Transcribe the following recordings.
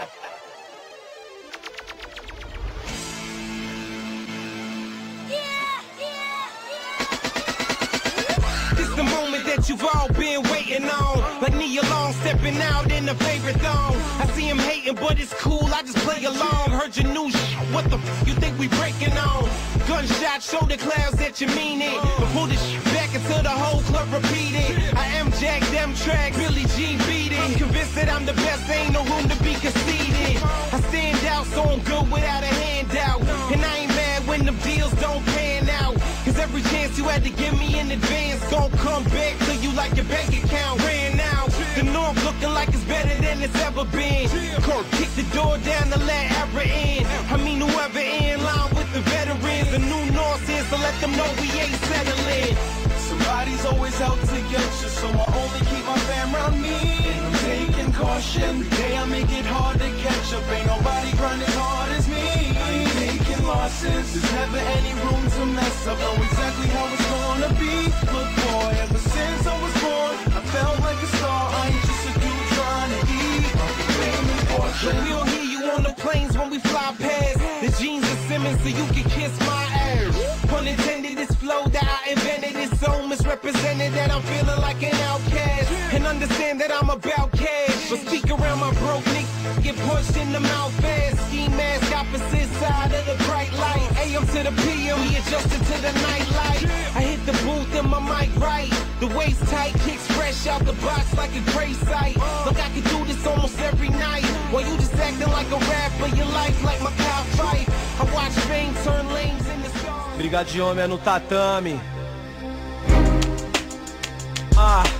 This the moment that you've all been waiting on. Like Nia Long stepping out in a favorite thong. I see him hating, but it's cool. I just play along. Heard your new shit. What the f you think we breaking on? Gunshot, show the clouds that you mean it. But pull this shit back until the whole club repeat it. I am Jack, them track, Billy Jean beat it. I'm convinced that I'm the best, ain't no room to be conceited. So I'm good without a handout. And I ain't mad when them deals don't pan out. Cause every chance you had to give me in advance gon' come back to you like your bank account ran out. The norm looking like it's better than it's ever been. Kirk, kick the door down to let Abra in. I mean whoever in line with the veterans. The new North is to let them know we ain't settling. Somebody's always out to get you, so I day I make it hard to catch up. Ain't nobody hard as me. I ain't taking losses. There's never any room to mess up. Know exactly how it's gonna be. Boy, ever since I was born, I felt like a star. I ain't just a dude trying to eat. We'll hear you on the planes when we fly past. The jeans are Simmons so you can kiss my And that I'm about cash. But speak around my broke nigga, get punched in the mouth fast. Ski mask opposite side of the bright light. AM to the PM, we adjusted to the night light. I hit the booth and my mic right. The waist tight, kicks fresh out the box like a gray sight. Look, I do this almost every night. While you just acting like a rapper, your life like my cow fight. I watch fame turn lanes in the de homem é no tatame. Ah.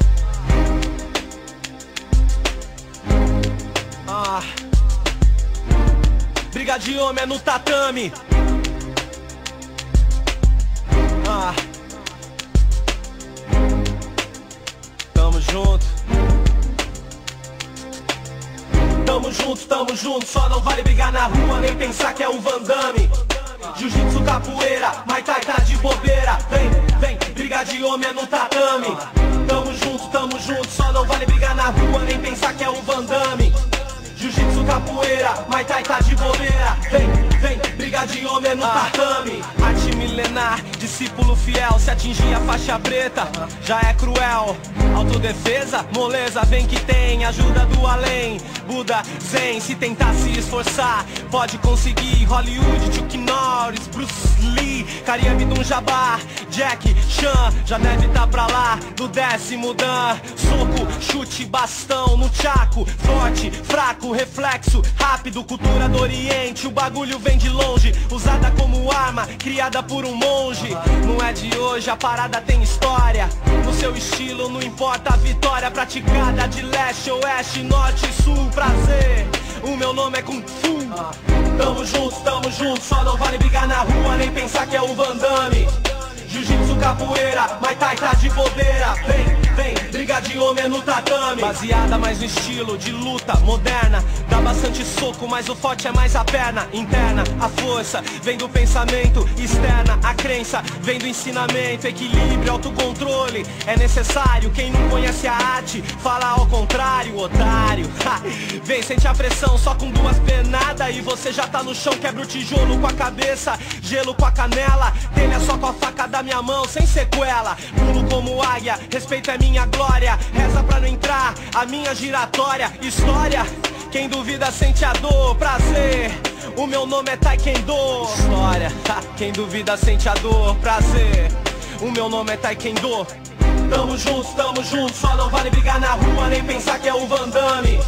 Ah. Briga de homem é no tatame. Ah. Tamo junto. Tamo junto, tamo junto, só não vale brigar na rua, nem pensar que é um Van Damme. Jiu-jitsu, capoeira, Muay Thai tá de bobeira. Vem, vem, briga de homem é no tatame. Tamo junto, tamo junto, só não vale brigar na rua, nem pensar que é um Van Damme. Jiu-jitsu, capoeira, Muay Thai tá de bobeira. Vem, vem, briga de homem é no tatame. Arte milenar, discípulo fiel, se atingir a faixa preta, já é cruel. Autodefesa, moleza, vem que tem, ajuda do além. Buda, Zen, se tentar se esforçar, pode conseguir. Hollywood, Chuck Norris, Bruce Lee, Karia Abdul-Jabbar, Jack Chan, já deve tá pra lá, do décimo Dan. Soco, chute, bastão no tchaco, forte, fraco, reflexo, rápido, cultura do Oriente. O bagulho vem de longe, usada como arma, criada por um monge. Não é de hoje, a parada tem história. No seu estilo, não importa a vitória, praticada de leste, oeste, norte, sul, prazer. O meu nome é Kung Fu. Tamo junto, tamo junto, só não vale brigar na rua, nem pensar que é um Van Damme. Jiu-jitsu, capoeira, Thai tá de bobeira. Vem, vem, briga de homem no tatame. Baseada mais no estilo de luta moderna. Dá bastante soco, mas o forte é mais a perna Interna, a força, vem do pensamento Externa, a crença, vem do ensinamento. Equilíbrio, autocontrole, é necessário Quem não conhece a arte, fala ao contrário, otário. Ha, Vem, sente a pressão, só com duas penadas E você já tá no chão, quebra o tijolo com a cabeça Gelo com a canela, telha só com a faca da minha mão sem sequela. Pulo como águia, respeito é minha glória. Reza pra não entrar, a minha giratória. História, quem duvida sente a dor. Prazer, o meu nome é Taekwondo. História, quem duvida sente a dor. Prazer, o meu nome é Taekwondo. Tamo junto, tamo junto, só não vale brigar na rua Nem pensar que é o Van Damme.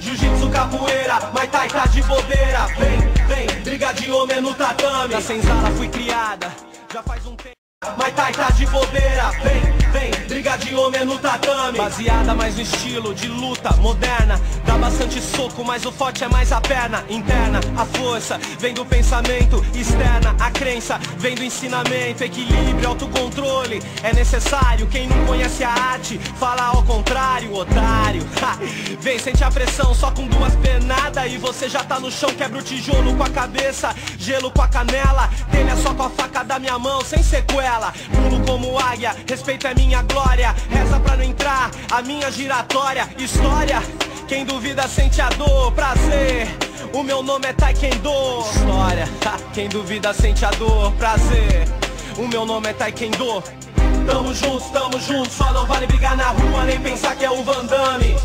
Jiu-jitsu, capoeira, Muay Thai tá de bobeira. Vem, vem, briga de homem no tatame. Da senzala fui criada, já faz um tempo Muay Thai tá de bobeira, vem, vem, briga de homem no tatame. Baseada mais no estilo de luta moderna. Dá bastante soco, mas o forte é mais a perna Interna, a força, vem do pensamento Externa, a crença, vem do ensinamento. Equilíbrio, autocontrole, é necessário. Quem não conhece a arte, fala ao contrário, otário. Ha, Vem, sente a pressão só com duas penadas E você já tá no chão, quebra o tijolo com a cabeça Gelo com a canela, telha só com a faca da minha mão Sem sequela, pulo como águia Respeito é minha glória, reza pra não entrar A minha giratória, história Quem duvida sente a dor, prazer. O meu nome é Taekwondo. História, quem duvida sente a dor, prazer. O meu nome é Taekwondo. Tamo juntos, tamo juntos, só não vale brigar na rua, nem pensar que é o Van Damme.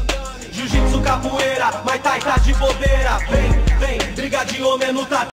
Jiu-jitsu, capoeira, Muay Thai tá de bobeira. Vem, vem, briga de homem é no tatame.